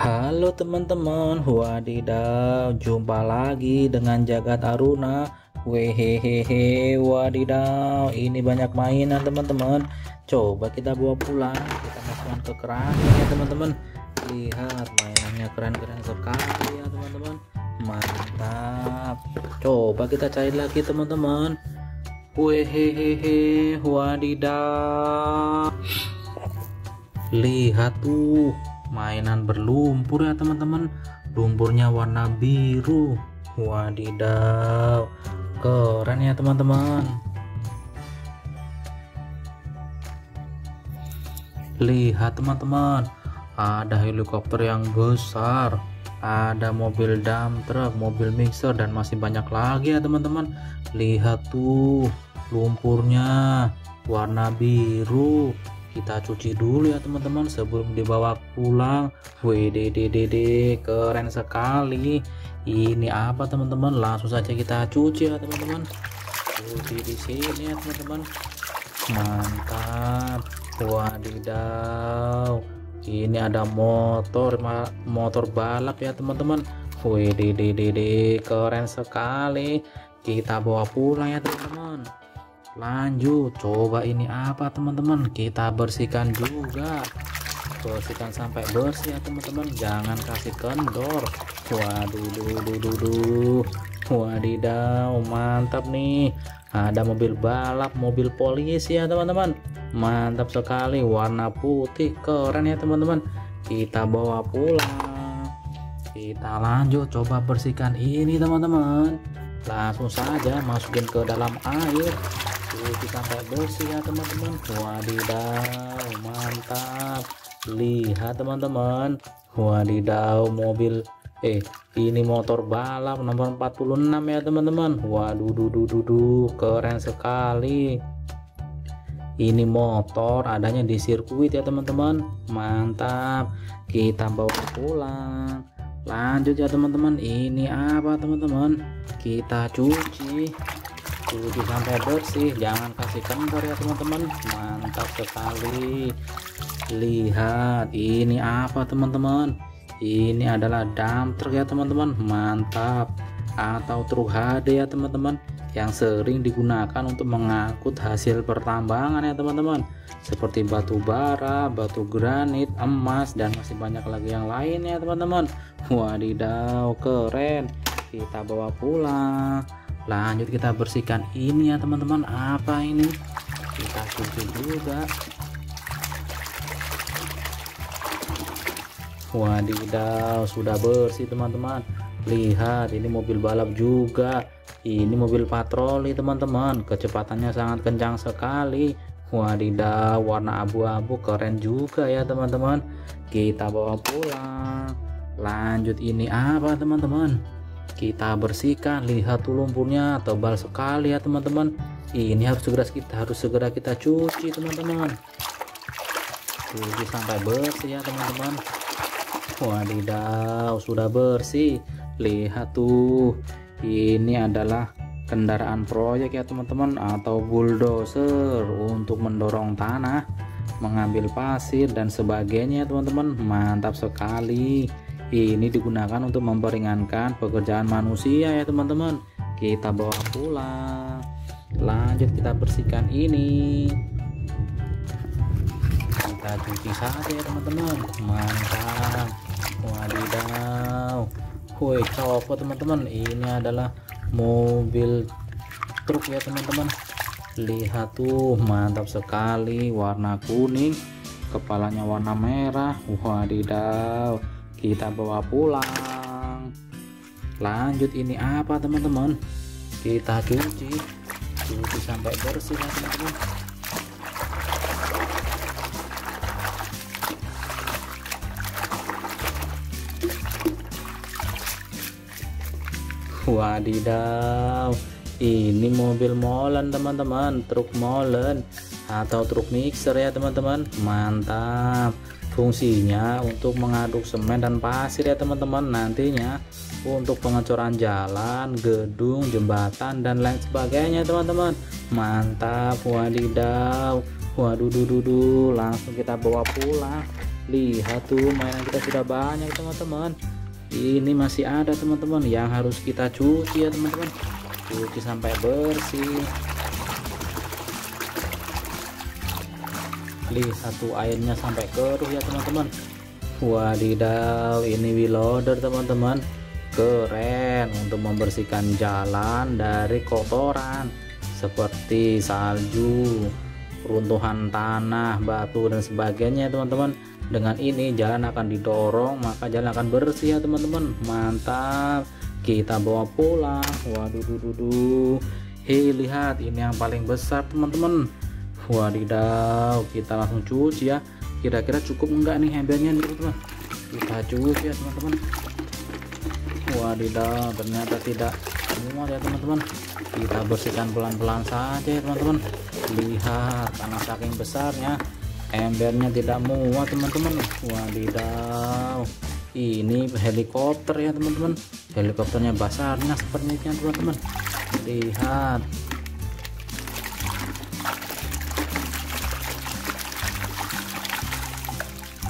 Halo teman-teman, wadidaw, jumpa lagi dengan Jagat Aruna. Wehehehe, wadidaw, ini banyak mainan teman-teman. Coba kita bawa pulang, kita masukkan ke keran ya teman-teman. Lihat mainannya keren-keren sekali ya teman-teman. Mantap. Coba kita cari lagi teman-teman. Wehehehe, wadidaw. Lihat tuh, mainan berlumpur ya teman-teman. Lumpurnya warna biru. Wadidaw. Keren ya teman-teman. Lihat teman-teman. Ada helikopter yang besar. Ada mobil dump truck mobil mixer dan masih banyak lagi ya teman-teman. Lihat tuh lumpurnya. Warna biru kita cuci dulu ya teman-teman sebelum dibawa pulang. WDDDD keren sekali. Ini apa teman-teman? Langsung saja kita cuci ya teman-teman. Cuci di sini ya teman-teman. Mantap. Wadidaw. Ini ada motor motor balap ya teman-teman. WDDDD keren sekali. Kita bawa pulang ya teman-teman lanjut coba ini apa teman-teman? Kita bersihkan juga. Bersihkan sampai bersih ya teman-teman. Jangan kasih kendor. Waduh duh, duh, wadidaw mantap nih. Ada mobil balap mobil polisi ya teman-teman. Mantap sekali. Warna putih keren ya teman-teman. Kita bawa pulang kita lanjut coba bersihkan ini teman-teman. Langsung saja masukin ke dalam air cuci sampai bersih ya teman-teman. Wadidaw mantap. Lihat teman-teman. Wadidaw mobil. Eh ini motor balap nomor 46 ya teman-teman. Waduh duduh duduh keren sekali. Ini motor adanya di sirkuit ya teman-teman. Mantap. Kita bawa pulang. Lanjut ya teman-teman. Ini apa teman-teman? Kita cuci cuci sampai bersih jangan kasih kendor ya teman-teman. Mantap sekali. Lihat ini apa teman-teman? Ini adalah dump truck ya teman-teman. Mantap. Atau truk HD ya teman-teman yang sering digunakan untuk mengangkut hasil pertambangan ya teman-teman. Seperti batu bara, batu granit, emas dan masih banyak lagi yang lain ya teman-teman. Wadidaw keren. Kita bawa pulang lanjut kita bersihkan ini ya teman-teman. Apa ini? Kita cuci juga. Wadidaw sudah bersih teman-teman. Lihat ini mobil balap juga. Ini mobil patroli teman-teman. Kecepatannya sangat kencang sekali. Wadidaw warna abu-abu keren juga ya teman-teman. Kita bawa pulang. Lanjut ini apa teman-teman kita bersihkan lihat tuh lumpurnya tebal sekali ya teman-teman. Ini harus segera kita harus segera kita cuci teman-teman. Cuci sampai bersih ya teman-teman. Wadidaw sudah bersih. Lihat tuh ini adalah kendaraan proyek ya teman-teman atau bulldozer untuk mendorong tanah mengambil pasir dan sebagainya teman-teman. Mantap sekali ini digunakan untuk memperingankan pekerjaan manusia ya teman-teman. Kita bawa pulang. Lanjut kita bersihkan ini. Kita cuci saja ya teman-teman. Mantap. Wadidaw. Woi copot teman-teman. Ini adalah mobil truk ya teman-teman. Lihat tuh mantap sekali. Warna kuning. Kepalanya warna merah. Wadidaw kita bawa pulang. Lanjut ini apa teman-teman? Kita cuci. Cuci sampai bersih ya teman-teman. Wadidaw ini mobil molen teman-teman. Truk molen atau truk mixer ya teman-teman. Mantap fungsinya untuk mengaduk semen dan pasir ya teman-teman. Nantinya untuk pengecoran jalan gedung jembatan dan lain sebagainya teman-teman. Mantap wadidaw. Waduh duduh langsung kita bawa pulang. Lihat tuh mainan kita sudah banyak teman-teman. Ini masih ada teman-teman yang harus kita cuci ya teman-teman. Cuci sampai bersih lihat tuh airnya sampai keruh ya teman-teman. Wadidaw ini wheeloader teman-teman. Keren untuk membersihkan jalan dari kotoran seperti salju runtuhan tanah batu dan sebagainya teman-teman. Dengan ini jalan akan didorong maka jalan akan bersih ya teman-teman. Mantap. Kita bawa pulang. Waduh duh, duh, hei lihat ini yang paling besar teman-teman wadidaw kita langsung cuci ya. Kira-kira cukup enggak nih embernya nih teman-teman? Kita cuci ya teman-teman. Wadidaw ternyata tidak semua ya teman-teman. Kita bersihkan pelan-pelan saja ya teman-teman. Lihat karena saking besarnya. Embernya tidak muat teman-teman. Wadidaw. Ini helikopter ya teman-teman. Helikopternya basarnya seperti ini teman-teman. Lihat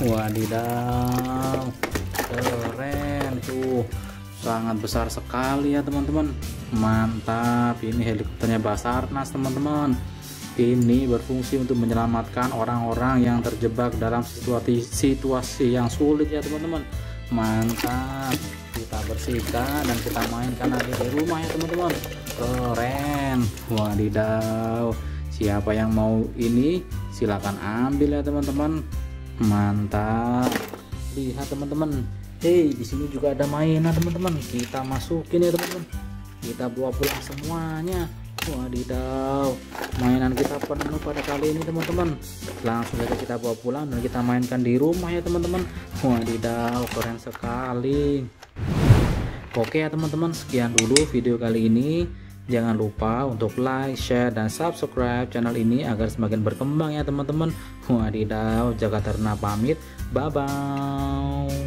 wadidaw. Keren. Tuh sangat besar sekali ya teman-teman. Mantap. Ini helikopternya Basarnas teman-teman. Ini berfungsi untuk menyelamatkan orang-orang yang terjebak dalam situasi situasi yang sulit ya teman-teman. Mantap. Kita bersihkan dan kita mainkan lagi di rumah ya teman-teman. Keren. Wadidaw. Siapa yang mau ini silahkan ambil ya teman-teman mantap. Lihat teman-teman. Hei di sini juga ada mainan teman-teman. Kita masukin ya teman-teman. Kita bawa pulang semuanya. Wadidaw. Mainan kita penuh pada kali ini teman-teman. Langsung saja kita bawa pulang dan kita mainkan di rumah ya teman-teman. Wadidaw keren sekali. Oke ya teman-teman. Sekian dulu video kali ini jangan lupa untuk like share dan subscribe channel ini agar semakin berkembang ya teman-teman. Wadidaw jaga terna pamit. Bye bye